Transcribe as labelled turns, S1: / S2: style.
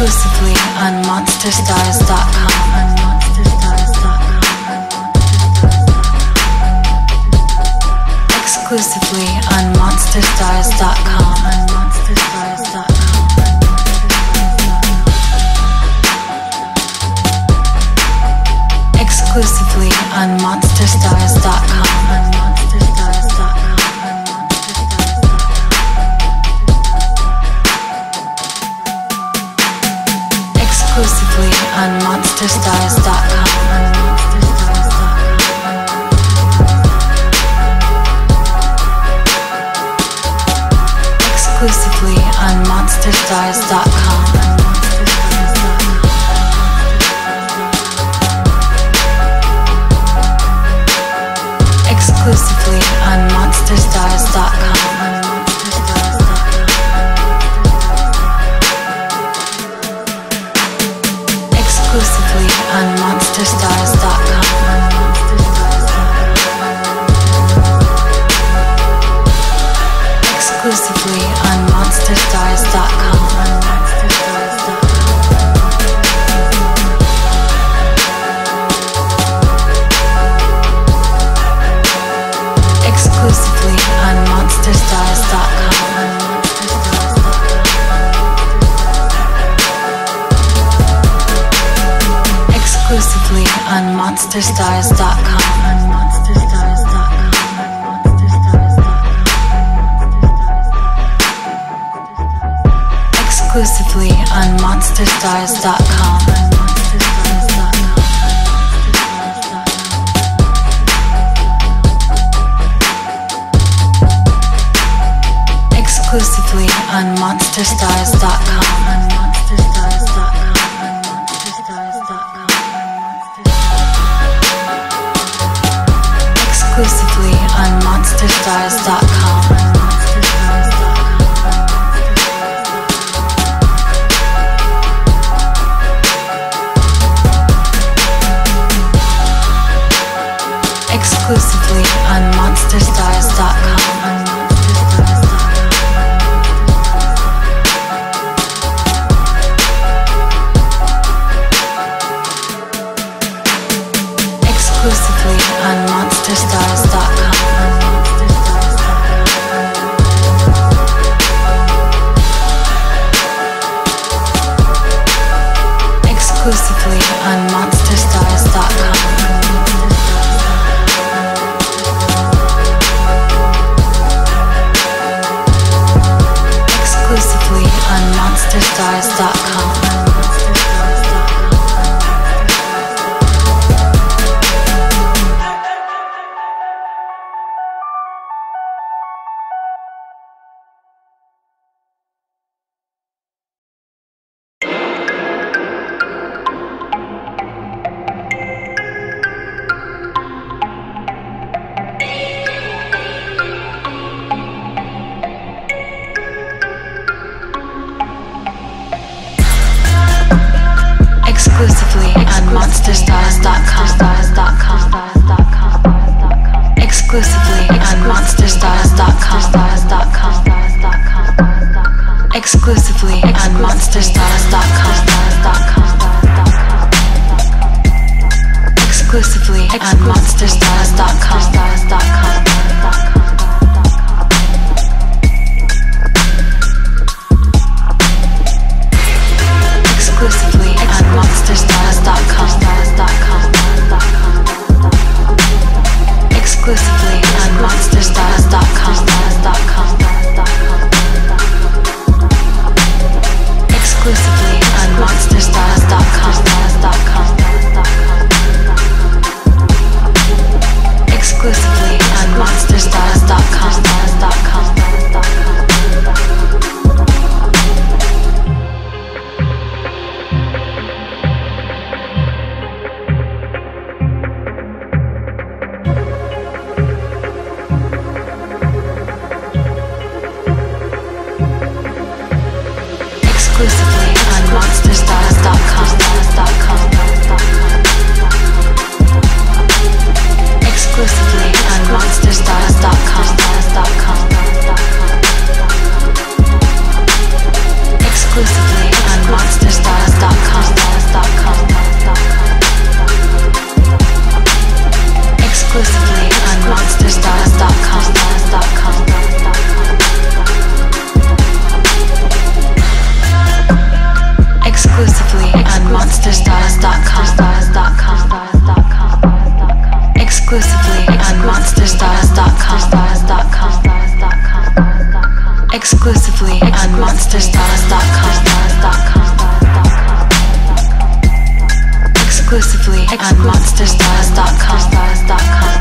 S1: Exclusively on monsterstars.com. Exclusively on monsterstars.com. Exclusively on monsterstars.com. on monsterstars.com. Exclusively on monsterstars.com. Exclusively on monsterstars.com. monsterstars.com. Exclusively on monsterstars.com. Exclusively on monsterstars.com. Exclusively on monsterstars.com. Exclusively on monsterstars.com. Exclusively on monsterstars.com. Exclusively on monsterstars.com. Exclusively on monsterstars.com. Exclusively on monsterstars.com. Exclusively on monsterstars.com. Exclusively on monsterstars.com. Exclusively on monsterstars.com. exclusively on monsterstars.com. Exclusively on monsterstars.com. Exclusively on monsterstars.com. Exclusively on monsterstars.com. exclusively, on monsterstars.com. Monsterstars